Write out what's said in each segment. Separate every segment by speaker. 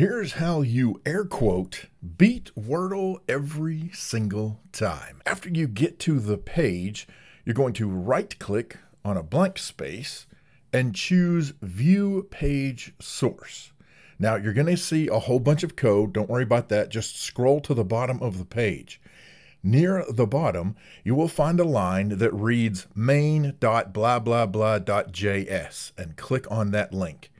Speaker 1: Here's how you air quote beat Wordle every single time. After you get to the page, you're going to right click on a blank space and choose View Page Source. Now you're going to see a whole bunch of code. Don't worry about that. Just scroll to the bottom of the page. Near the bottom, you will find a line that reads main.blah.blah.blah.js and click on that link.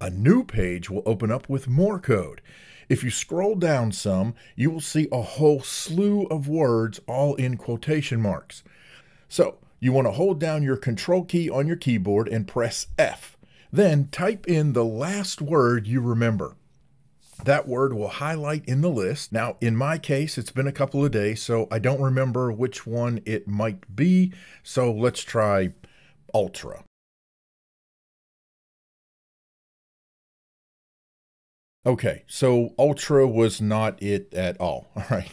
Speaker 1: A new page will open up with more code. If you scroll down some, you will see a whole slew of words all in quotation marks. So you want to hold down your control key on your keyboard and press F. Then type in the last word you remember. That word will highlight in the list. Now, in my case, it's been a couple of days, so I don't remember which one it might be. So let's try Ultra. Okay, so Ultra was not it at all. All right.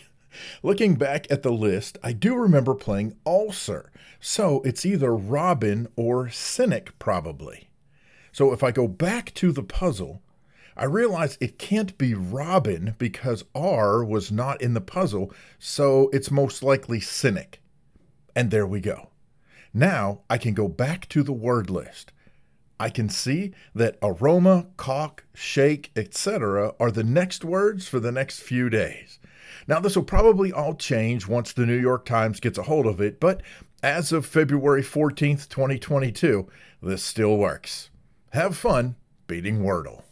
Speaker 1: Looking back at the list, I do remember playing Ulcer. So it's either Robin or Cynic, probably. So if I go back to the puzzle, I realize it can't be Robin because R was not in the puzzle, so it's most likely Cynic. And there we go. Now I can go back to the word list. I can see that aroma, caulk, shake, etc. are the next words for the next few days. Now, this will probably all change once the New York Times gets a hold of it, but as of February 14th, 2022, this still works. Have fun beating Wordle.